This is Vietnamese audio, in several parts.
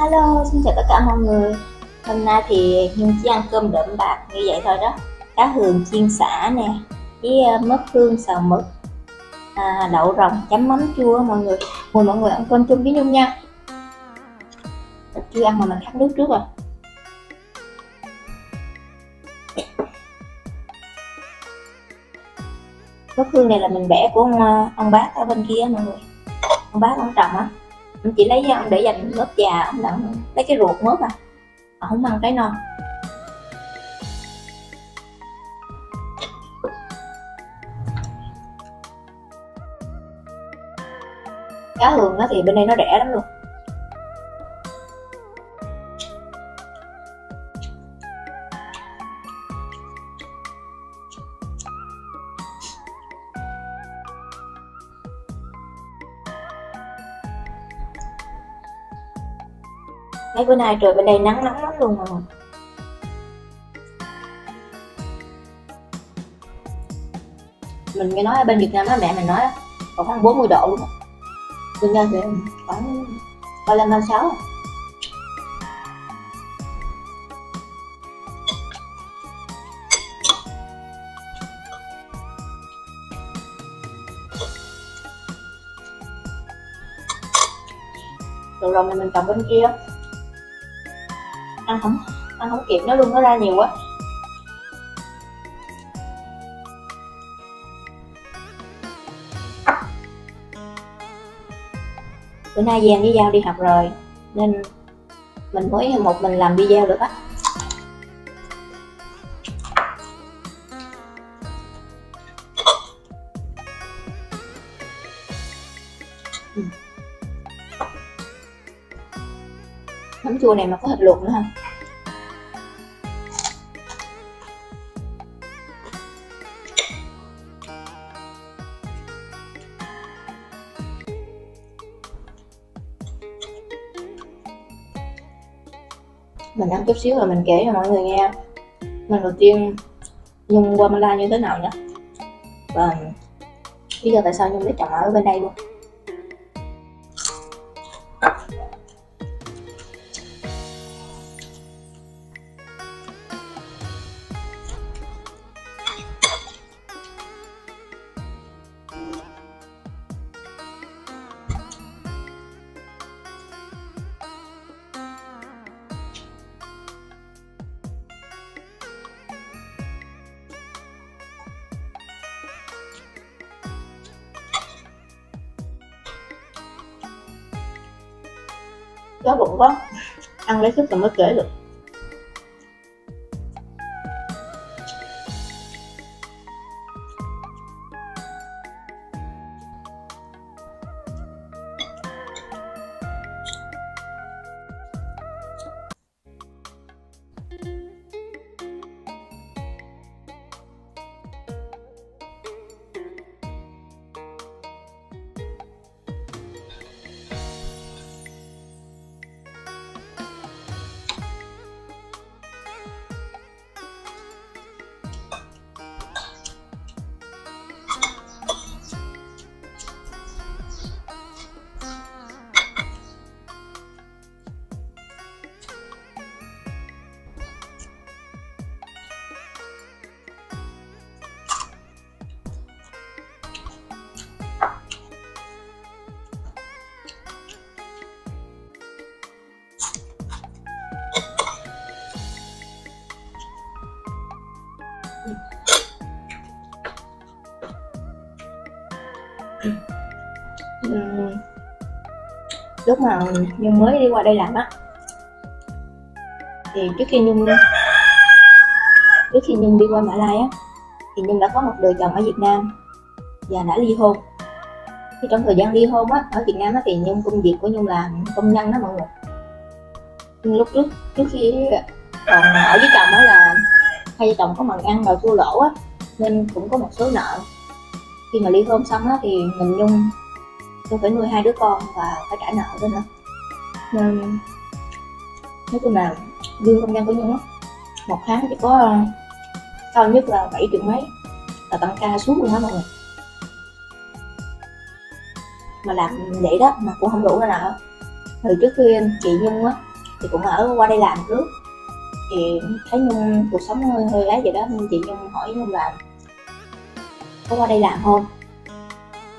Hello, xin chào tất cả mọi người. Hôm nay thì Nhung chỉ ăn cơm đậm bạc như vậy thôi đó. Cá hường chiên xả nè Với ờ, hương xào mực à, Đậu rồng chấm mắm chua mọi người. Mời mọi người ăn cơm chung với Nhung nha. Chưa ăn mà mình khát nước trước rồi. Mớt hương này là mình bẻ của ông, ờ, ông bác ở bên kia mọi người. Ông bác ông trồng á ông chỉ lấy, ông để dành mớp già, ông đặng lấy cái ruột mớp à. Ông không ăn trái non cá hường thì bên đây nó rẻ lắm luôn. Mấy bữa nay trời bên đây nắng nóng lắm luôn rồi. Mình nghe nói ở bên Việt Nam á, mẹ mình nói còn khoảng 40 độ luôn bên đây thì khoảng 35 36 rồi rồi mình trồng bên kia ăn không ăn không kịp, nó luôn nó ra nhiều quá. Bữa nay Giang với Giao đi học rồi, nên mình mới một mình làm video được á. Ừ. Nấm chua này mà có thịt luộc nữa ha mình chút xíu rồi mình kể cho mọi người nghe. Lần đầu tiên nhung qua Malai như thế nào nhé và lý do tại sao nhung biết chọn ở bên đây luôn? Đói bụng quá. Ăn lấy sức là mới kể được. Lúc mà nhung mới đi qua đây làm á. Thì trước khi nhung trước khi nhung đi qua mã lai á, thì nhung đã có một đời chồng ở việt nam và đã ly hôn. Thì trong thời gian ly hôn á, ở việt nam á thì nhung công việc của nhung là công nhân đó mọi người. Nhưng lúc trước trước khi còn ở với chồng á là hai vợ chồng có mần ăn rồi thua lỗ á, nên cũng có một số nợ. Khi mà ly hôn xong á thì mình nhung tôi phải nuôi hai đứa con và phải trả nợ nữa nữa. Nên nói chung là lương công nhân của nhung á, một tháng chỉ có ờ, cao nhất là bảy triệu mấy, là tăng ca suốt luôn á mọi người. Mà làm vậy đó mà cũng không đủ nữa nợ từ trước khi chị nhung á, thì cũng ở qua đây làm trước. Thì thấy nhung, cuộc sống hơi hơi ấy vậy đó, nên chị nhung hỏi nhung là, có qua đây làm không?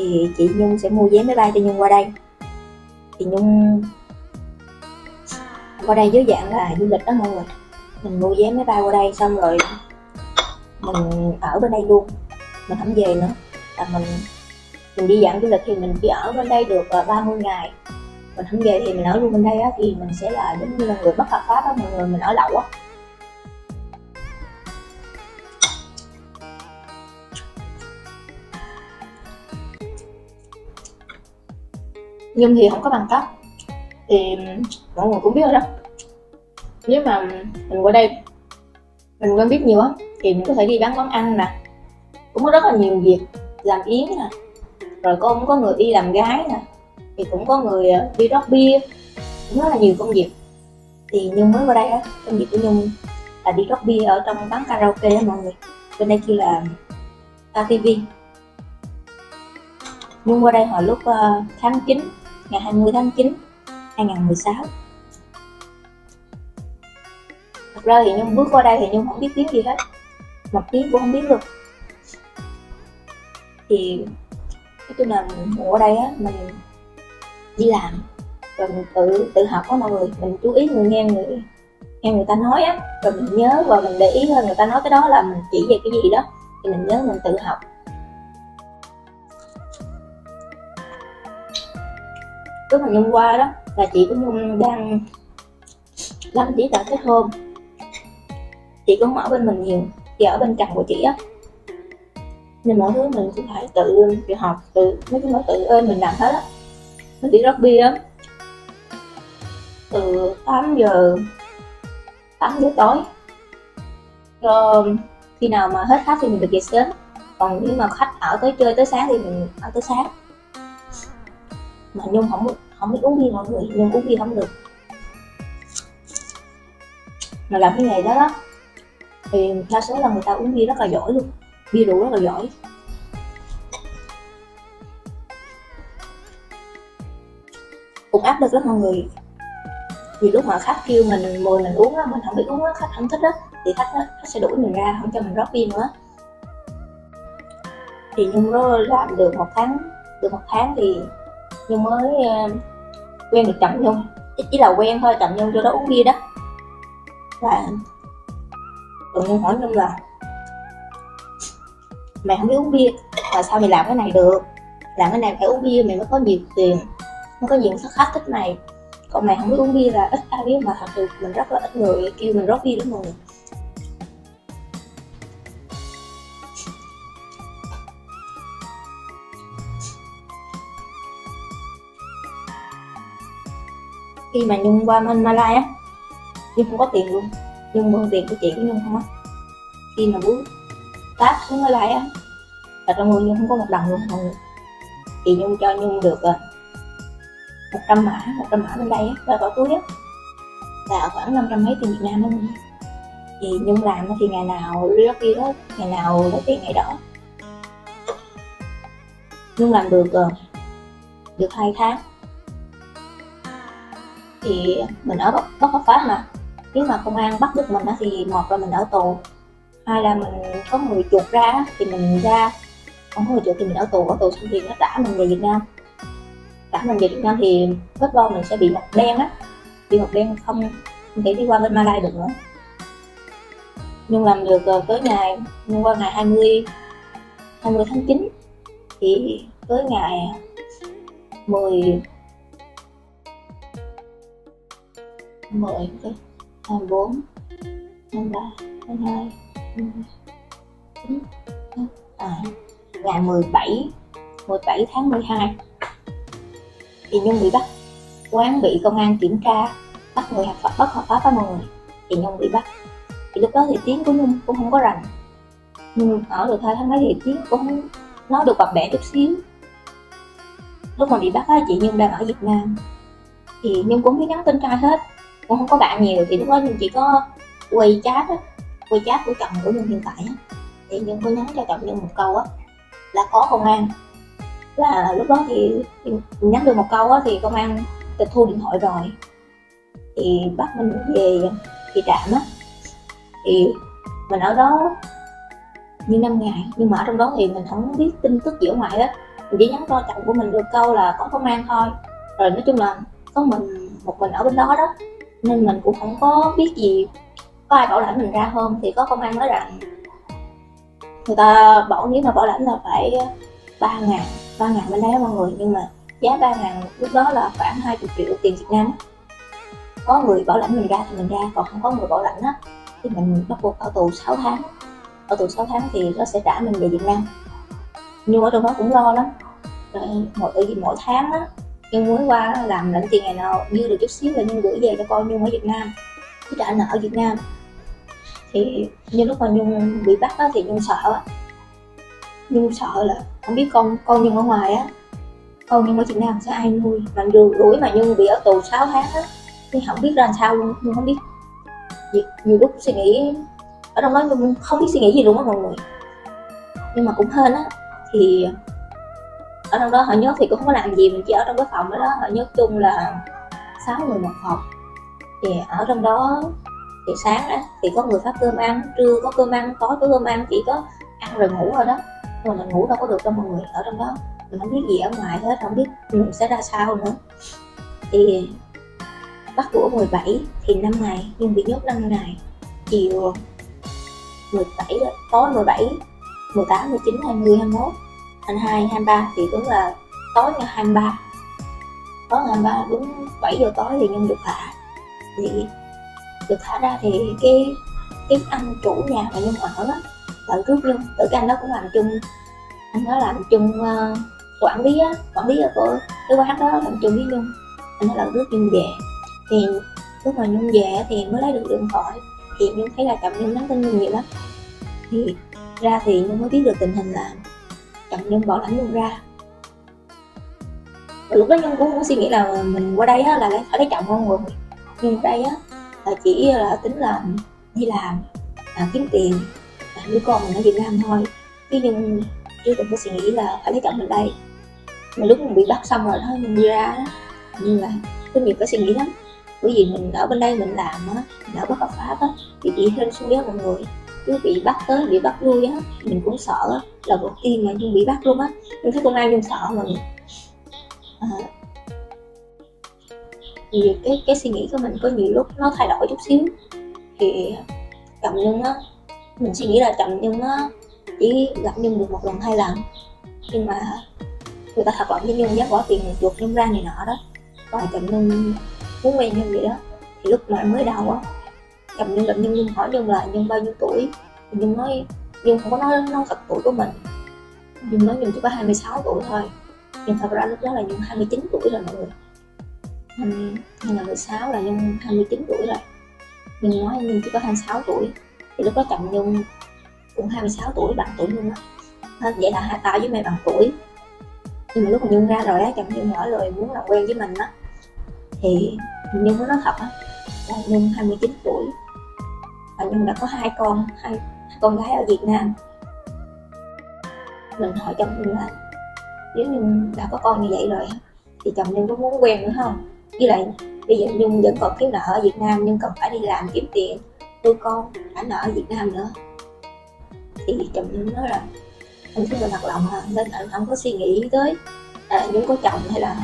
Thì chị nhung sẽ mua vé máy bay cho nhung qua đây. Thì nhung qua đây dưới dạng là du lịch đó mọi người. Mình mua vé máy bay qua đây xong rồi mình ở bên đây luôn. Mình không về nữa. Là mình mình đi dạng du lịch thì mình chỉ ở bên đây được à, 30 ngày. Mình không về thì mình ở luôn bên đây á, thì mình sẽ là giống như là người bất hợp pháp á mọi người. Mình ở lậu á. Nhưng thì không có bằng cấp. Thì mọi người cũng biết rồi đó. Nếu mà mình qua đây mình quen biết nhiều á thì mình có thể đi bán quán ăn nè. Cũng có rất là nhiều việc làm yến nè. Rồi cũng có người đi làm gái nè. Thì cũng có người ờ, đi rót bia. Cũng rất là nhiều công việc. Thì nhung mới qua đây á công việc của nhung là đi rót bia ở trong quán karaoke á mọi người. Bên đây kêu là tv nhung qua đây hồi lúc uh, tháng 9 ngày 20 tháng 9 2016 thật ra thì nhung bước qua đây thì nhung không biết tiếng gì hết. Một tiếng cũng không biết được thì nói chung là ở đây á, mình đi làm. Rồi mình tự tự học á mọi người, mình chú ý người nghe người nghe người ta nói á. Rồi mình nhớ và mình để ý hơn người ta nói cái đó là mình chỉ về cái gì đó. Thì mình nhớ mình tự học. Cứ mà nhung qua đó, là chị của nhung đang làm chỉ tờ kết hôn chị cũng ở bên mình nhiều, chị ở bên chồng của chị á. Nên mọi thứ mình cũng phải tự tự học tự nói chung là tự ơi mình làm hết á. Mình đi rót bia từ 8 giờ 8 giờ tối. Cho khi nào mà hết khách thì mình được về sớm. Còn nếu mà khách ở tới chơi tới sáng thì mình ở tới sáng mà nhung không không biết uống bia mọi người nhung uống bia không được. Mà làm cái nghề đó đó thì đa số là người ta uống bia rất là giỏi luôn. Bia rượu rất là giỏi. Cũng áp lực lắm mọi người. Vì lúc mà khách kêu mình mời mình uống á mình không biết uống á khách không thích á thì khách, á, khách sẽ đuổi mình ra không cho mình rót bia nữa. Thì nhung đó làm được một tháng được một tháng thì nhung mới ờ, quen được chậm nhung. Chỉ là quen thôi chậm nhung cho đó uống bia đó. Và tự nhiên hỏi nhung là, mày không biết uống bia là sao mày làm cái này được? Làm cái này phải uống bia, mày mới có nhiều tiền, mới có nhiều khách thích mày còn mày không biết uống bia là ít ai biết mà thật sự mình rất là ít người, kêu mình rót bia đúng mọi người. Khi mà nhung qua bên malai á, nhung không có tiền luôn. Nhung mượn tiền của chị của nhung không á. Khi mà bước táp xuống malai á là trong người nhung không có một đồng luôn, mọi người. Thì nhung cho nhung được à, một trăm mã, một trăm mã bên đây á, ra vào túi á. Là khoảng năm trăm mấy tiền việt nam luôn thì nhung làm thì ngày nào rất đi đó, ngày nào lấy tiền ngày đó. Nhung làm được à, được hai tháng thì mình ở bất, bất hợp pháp mà. Nếu mà công an bắt được mình đó thì một là mình ở tù hai là mình có người chuột ra thì mình ra không có người chuột thì mình ở tù ở tù xong thì nó trả mình về việt nam. Trả mình về việt nam thì rất bao mình sẽ bị một đen á bị một đen không không thể đi qua bên Malai được nữa. Nhưng làm được ờ, tới ngày nhưng qua ngày 20 20 tháng 9 thì tới ngày 10 10 cái. 24 23 22 29 à, ngày 17 17 tháng 12 thì Nhung bị bắt. Quán bị công an kiểm tra bắt người hợp pháp bất hợp pháp với mọi người thì Nhung bị bắt. Thì lúc đó thì tiếng của Nhung cũng không có rành. Nhưng ở được hai tháng mấy thì tiếng cũng không nói được bập bẹ chút xíu. Lúc mà bị bắt á chị Nhung đang ở Việt Nam. Thì Nhung cũng biết nhắn tin trai hết cũng không có bạn nhiều thì lúc đó mình chỉ có quay chat á. Quay chat của chồng của Nhung hiện tại á. Thì nhân có nhắn cho chồng nhân một câu á, là có công an? Là lúc đó thì nhắn được một câu á thì công an tịch thu điện thoại rồi. Thì bắt mình về về trạm á. Thì mình ở đó như năm ngày, nhưng mà ở trong đó thì mình không biết tin tức gì ở ngoài á. Mình chỉ nhắn cho chồng của mình được câu là có công an? thôi. Rồi nói chung là có mình, một mình ở bên đó đó nên mình cũng không có biết gì có ai bảo lãnh mình ra không, thì có công an nói rằng người ta bảo nếu mà bảo lãnh là phải ờ, ba ngàn ba ngàn bên đấy mọi người. Nhưng mà giá ba ngàn lúc đó là khoảng 20 triệu tiền Việt Nam có người bảo lãnh mình ra thì mình ra, còn không có người bảo lãnh á thì mình bắt buộc ở tù 6 tháng. Ở tù 6 tháng thì nó sẽ trả mình về Việt Nam. Nhưng ở trong đó cũng lo lắm. Rồi mỗi tự mỗi tháng á nhưng mới qua làm lãnh tiền ngày nào dư được chút xíu là nhưng gửi về cho con nhung ở Việt Nam chứ trả nợ ở Việt Nam. Thì như lúc mà nhung bị bắt á, thì nhung sợ á. Nhung sợ là không biết con con nhung ở ngoài á con nhung ở Việt Nam sẽ ai nuôi. Mà đường đuổi mà nhung bị ở tù 6 tháng á thì không biết ra làm sao luôn nhung không biết. Nhiều, nhiều lúc suy nghĩ ở trong đó nhung không biết suy nghĩ gì luôn á mọi người. Nhưng mà cũng hên á thì ở trong đó họ nhốt thì cũng không có làm gì mình chỉ ở trong cái phòng đó, đó họ nhốt chung là sáu người một phòng thì ở trong đó thì sáng đó thì có người phát cơm ăn trưa có cơm ăn tối có cơm ăn chỉ có ăn rồi ngủ thôi đó. Nhưng mà mình ngủ đâu có được đâu mọi người ở trong đó. Mình không biết gì ở ngoài hết không biết mình sẽ ra sao nữa. Thì bắt của 17 thì 5 ngày nhưng bị nhốt 5 ngày. Chiều 17 tối 17 18 19 20 21 22 23 thì đúng là tối ngày 23 tối ngày 23 đúng 7 giờ tối thì nhân được thả. Thì được thả ra thì cái cái anh chủ nhà mà nhân ở đó tự rước nhân, tự cái anh đó cũng làm chung anh đó làm chung uh, quản lý á quản lý ở của cái quán đó làm chung với nhung anh đó là rước nhung về. Thì lúc mà nhung về thì mới lấy được điện thoại. Thì nhung thấy là chồng nhung nhắn tin nhung nhiều lắm. Thì ra thì nhung mới biết được tình hình là chồng nhân bỏ lãnh luôn ra. Lúc đó nhân cũng, cũng suy nghĩ là mình qua đây á, là phải lấy chồng không người nhưng đây á là chỉ là tính là đi làm là kiếm tiền là đứa con mình ở Việt Nam thôi. Thế nhưng chưa từng có suy nghĩ là phải lấy chồng mình đây. Mà lúc mình bị bắt xong rồi thôi mình đi ra đó nhưng mà có nhiều cái suy nghĩ lắm. Bởi vì mình ở bên đây mình làm á mình ở bất hợp pháp á thì chỉ hên xuống đó mọi người cứ bị bắt tới bị bắt lui á mình cũng sợ á là đầu tiên mà nhưng bị bắt luôn á nhưng thấy công an nhưng sợ mà. À, cái cái suy nghĩ của mình có nhiều lúc nó thay đổi chút xíu. Thì chậm nhung á mình suy nghĩ là chậm nhung á chỉ gặp nhung được một lần hai lần nhưng mà người ta thật lòng với nhung dám bỏ tiền chuột nhung ra này nọ đó. Có chậm nhung muốn quen nhung vậy đó thì lúc mà mới đầu á chồng nhung gặp nhung nhung hỏi nhung là nhung bao nhiêu tuổi? Thì nhung nói, nhung không có nói nói thật tuổi của mình. Nhung nói nhung chỉ có 26 tuổi thôi. Nhưng thật ra lúc đó là nhung 29 tuổi rồi mọi người. Năm 2016 là nhung 29 tuổi rồi. Nhung nói nhung chỉ có 26 tuổi. Thì lúc đó chồng nhung cũng 26 tuổi, bằng tuổi nhung á. Vậy là hai tao với mày bằng tuổi. Nhưng mà lúc mà nhung ra rồi á, chồng nhung hỏi lời muốn làm quen với mình á, thì nhung có nói thật á là nhung 29 tuổi và nhung đã có hai con hai, con gái ở việt nam. Mình hỏi chồng nhung là nếu nhung đã có con như vậy rồi thì chồng nhung có muốn quen nữa không? Với lại bây giờ nhung vẫn còn thiếu nợ ở việt nam nhưng cần phải đi làm kiếm tiền. Nuôi con trả nợ ở việt nam nữa. Thì chồng nhung nói là anh cứ mặt lòng à nên anh không có suy nghĩ tới à, nhung có chồng hay là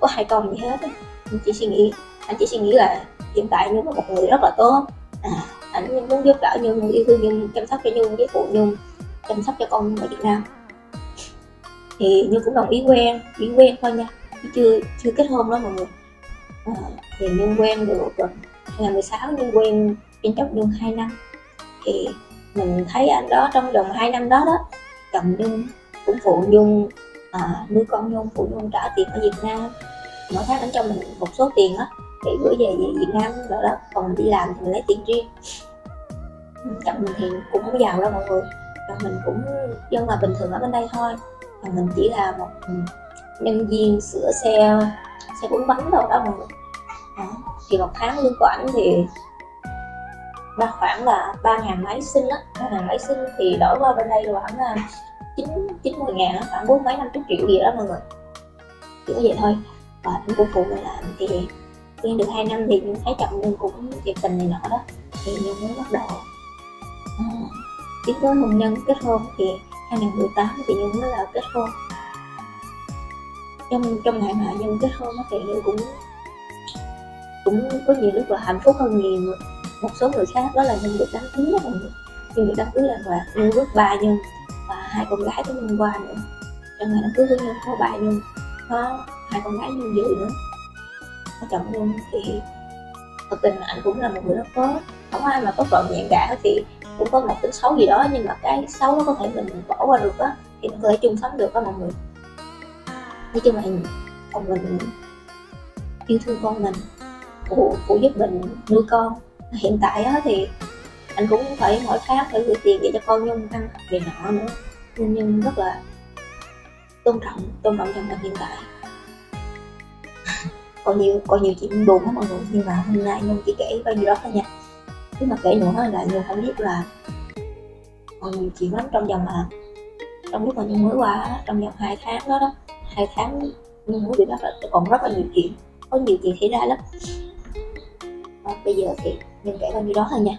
có hai con gì hết anh chỉ suy nghĩ anh chỉ suy nghĩ là hiện tại nhung có một người rất là tốt. À, anh muốn giúp đỡ nhung yêu thương nhung chăm sóc cho nhung với phụ nhung chăm sóc cho con ở việt nam. Thì nhung cũng đồng ý quen chỉ quen thôi nha. Chưa chưa kết hôn đó mọi người. À, thì nhung quen được rồi là 16 nhung quen trên chốc nhung 2 năm. Thì mình thấy anh đó trong vòng 2 năm đó đó chồng nhung cũng phụ nhung à, nuôi con nhung phụ nhung trả tiền ở việt nam. Mỗi tháng anh cho mình một số tiền á để gửi về việt nam rồi đó còn mình đi làm thì mình lấy tiền riêng. Chồng mình thì cũng không giàu đâu mọi người chồng mình cũng dân là bình thường ở bên đây thôi. Còn mình chỉ là một nhân viên sửa xe xe bốn bánh đâu đó mọi người. À, thì một tháng lương của ảnh thì ba khoảng là ba ngàn máy sinh á ba ngàn máy sinh thì đổi qua bên đây khoảng là chín chín mươi ngàn khoảng bốn mấy năm chục triệu gì đó mọi người. Có vậy thôi. Và anh cũng phụ mình làm thì quen được 2 năm thì nhung thấy chồng nhung cũng nhiệt tình này nọ đó. Thì nhung mới bắt đầu uh, tiến tới hôn nhân kết hôn. Thì 2018 thì nhung mới là kết hôn. Trong trong ngày mà nhung kết hôn thì nhung cũng cũng có nhiều lúc là hạnh phúc hơn nhiều. Một số người khác đó là nhung được đám cưới đó mọi người nhung được đám cưới là và nhung bước ba nhung và hai con gái của nhung qua nữa. Trong ngày đám cưới của nhung có ba nhung có hai con gái nhung dự nữa có chồng luôn thì thật tình anh cũng là một người rất tốt. Không ai mà có trọn vẹn cả thì cũng có một tính xấu gì đó nhưng mà cái xấu nó có thể mình bỏ qua được á thì nó có thể chung sống được á mọi người. Nói chung là ông mình yêu thương con mình phụ, phụ giúp mình nuôi con. Hiện tại á thì anh cũng phải mỗi tháng phải gửi tiền để cho con nhung ăn về nọ nữa. Nên nhung rất là tôn trọng tôn trọng chồng mình hiện tại còn nhiều còn nhiều chuyện buồn lắm mọi người, nhưng mà hôm nay nhung chỉ kể bao nhiêu đó thôi nha. Nếu mà kể nữa là nhung không biết là còn nhiều chuyện lắm trong vòng mà trong lúc mà nhung mới qua trong vòng hai tháng đó đó, hai tháng nhung mới bị bắt là còn rất là nhiều chuyện, có nhiều chuyện xảy ra lắm. Và bây giờ thì nhung kể bao nhiêu đó thôi nha.